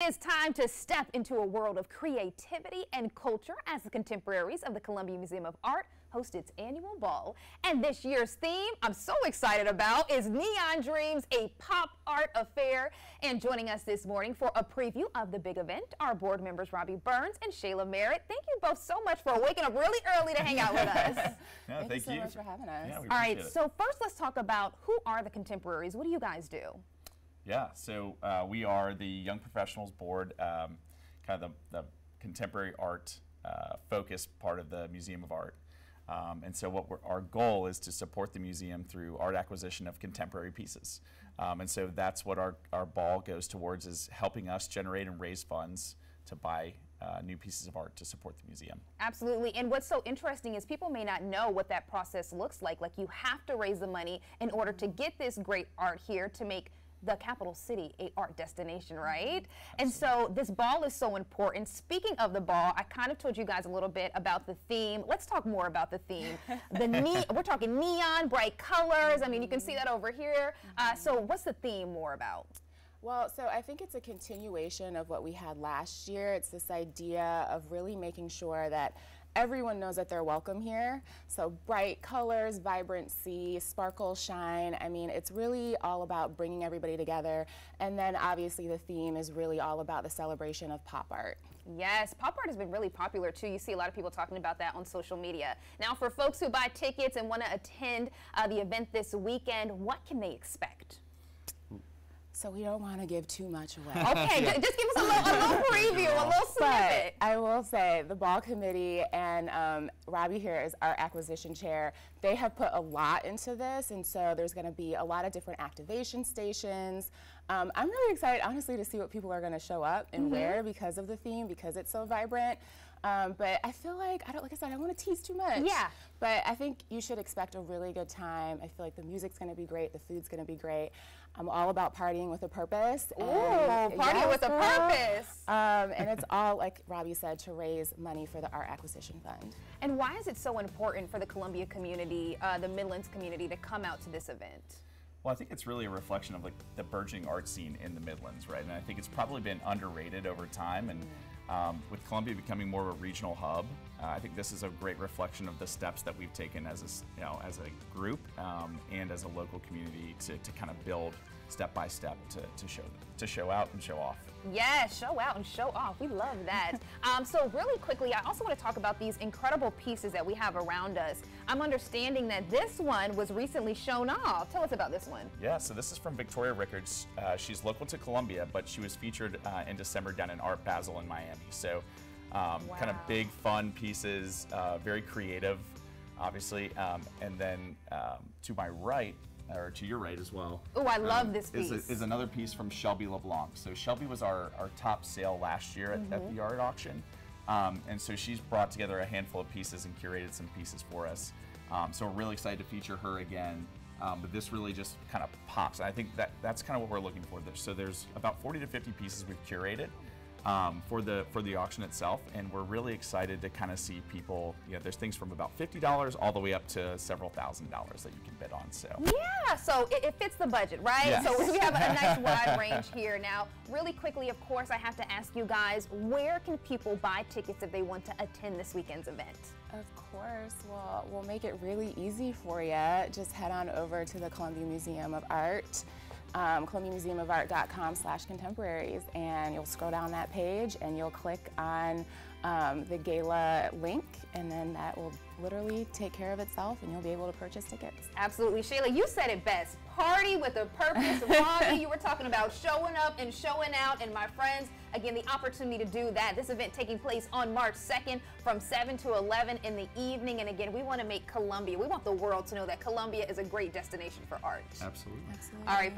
It's time to step into a world of creativity and culture as the contemporaries of the Columbia Museum of Art host its annual ball. And this year's theme I'm so excited about is Neon Dreams, a pop art affair. And joining us this morning for a preview of the big event are board members Robbie Burns and Shayla Merritt. Thank you both so much for waking up really early to hang out with us. no, thank, thank, you you so much for having us. Yeah, All right, it. so first let's talk about who are the contemporaries? What do you guys do? Yeah, so uh, we are the Young Professionals Board, um, kind of the, the contemporary art uh, focused part of the Museum of Art. Um, and so, what our goal is to support the museum through art acquisition of contemporary pieces. Um, and so, that's what our, our ball goes towards is helping us generate and raise funds to buy uh, new pieces of art to support the museum. Absolutely. And what's so interesting is people may not know what that process looks like. Like you have to raise the money in order to get this great art here to make the capital city a art destination, mm-hmm. right? And so this ball is so important. Speaking of the ball, I kind of told you guys a little bit about the theme. Let's talk more about the theme. The ne- we're talking neon, bright colors. I mean, you can see mm-hmm. that over here. Uh, mm-hmm. so what's the theme more about? Well, so I think it's a continuation of what we had last year. It's this idea of really making sure that everyone knows that they're welcome here. So bright colors, vibrancy, sparkle, shine. I mean, it's really all about bringing everybody together. And then obviously the theme is really all about the celebration of pop art. Yes, pop art has been really popular too. You see a lot of people talking about that on social media. Now, for folks who buy tickets and want to attend uh, the event this weekend, what can they expect? So we don't want to give too much away. Okay, ju- just give us a little, a little preview, a little snippet. But. I will say the ball committee and um, Robbie here is our acquisition chair. They have put a lot into this, and so there's going to be a lot of different activation stations. Um, I'm really excited, honestly, to see what people are going to show up and wear because of the theme, because it's so vibrant. Um, but I feel like I don't, like I said, I don't want to tease too much. Yeah. But I think you should expect a really good time. I feel like the music's going to be great, the food's going to be great. I'm all about partying with a purpose. Ooh, and- partying Yes, with a purpose. Um, and it's all, like Robbie said, to raise money for the Art Acquisition Fund. And why is it so important for the Columbia community, uh, the Midlands community, to come out to this event? Well, I think it's really a reflection of like the burgeoning art scene in the Midlands, right? And I think it's probably been underrated over time. And um, with Columbia becoming more of a regional hub, uh, I think this is a great reflection of the steps that we've taken as a, you know, as a group um, and as a local community to, to kind of build step by step to, to show to show out and show off. Yes, show out and show off. We love that. um, so really quickly, I also want to talk about these incredible pieces that we have around us. I'm understanding that this one was recently shown off. Tell us about this one. Yeah, so this is from Victoria Rickards. Uh, she's local to Columbia, but she was featured uh, in December down in Art Basel in Miami. So, um, kind of big, fun pieces, uh, very creative, obviously. Um, and then um, to my right, or to your right as well. Oh, I love um, this is, piece. a- is another piece from Shelby LeBlanc. So Shelby was our, our top sale last year at, Mm-hmm. at the art auction. Um, and so she's brought together a handful of pieces and curated some pieces for us. Um, so we're really excited to feature her again. Um, but this really just kind of pops. And I think that that's kind of what we're looking for. There. So there's about 40 to 50 pieces we've curated um, for the for the auction itself, and we're really excited to kind of see people. You know, there's things from about $50 all the way up to several thousand dollars that you can bid on. So. Yeah, so it, it fits the budget, right? Yes. So we have a nice wide range here. Now, really quickly, of course, I have to ask you guys, where can people buy tickets if they want to attend this weekend's event? Of course, well, we'll make it really easy for you. Just head on over to the Columbia Museum of Art, um, columbiamuseumofart.com slash contemporaries, and you'll scroll down that page and you'll click on um, the gala link, and then that will literally take care of itself and you'll be able to purchase tickets. Absolutely. Shayla, you said it best. Party with a purpose. Robbie, you were talking about showing up and showing out. And my friends, again, the opportunity to do that. This event taking place on March 2nd from 7 to 11 in the evening. And again, we want to make Columbia, we want the world to know that Columbia is a great destination for art. Absolutely. Absolutely. All right.